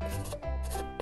あっ。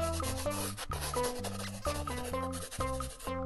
Thank you.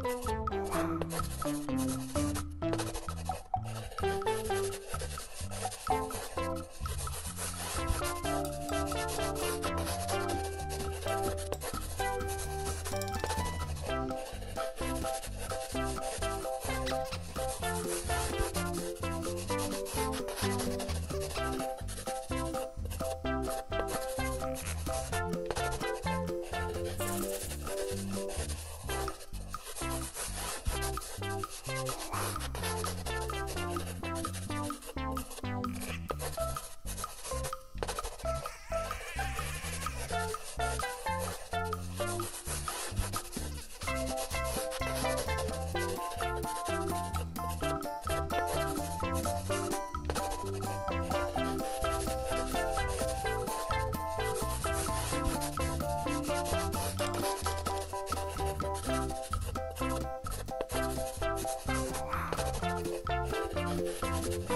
Thank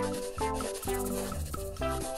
you.